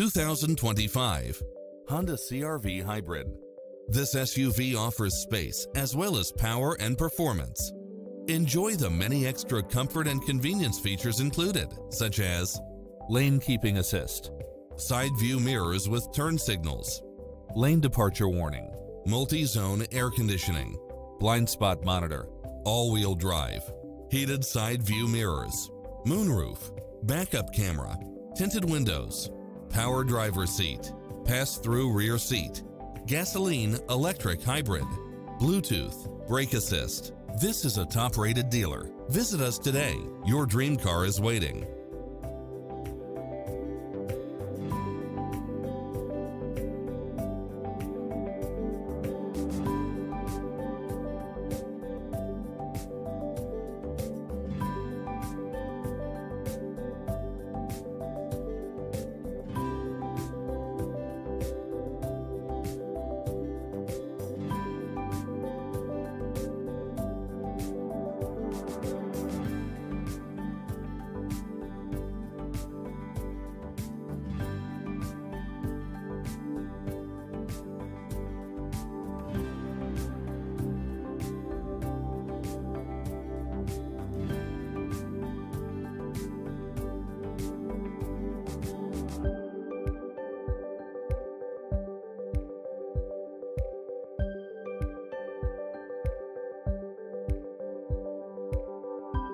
2025 Honda CRV Hybrid. This SUV offers space as well as power and performance. Enjoy the many extra comfort and convenience features included, such as lane keeping assist, side view mirrors with turn signals, lane departure warning, multi-zone air conditioning, blind spot monitor, all-wheel drive, heated side view mirrors, moonroof, backup camera, tinted windows, power driver seat, pass-through rear seat, gasoline electric hybrid, Bluetooth, brake assist. This is a top-rated dealer. Visit us today. Your dream car is waiting.